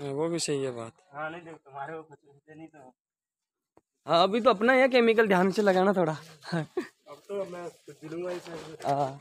हाँ, वो भी सही है बात। हाँ नहीं देखो तुम्हारे वो कुछ नहीं तो। हाँ अभी तो अपना है केमिकल ध्यान से लगाना थोड़ा। अब तो मैं इसे। हाँ।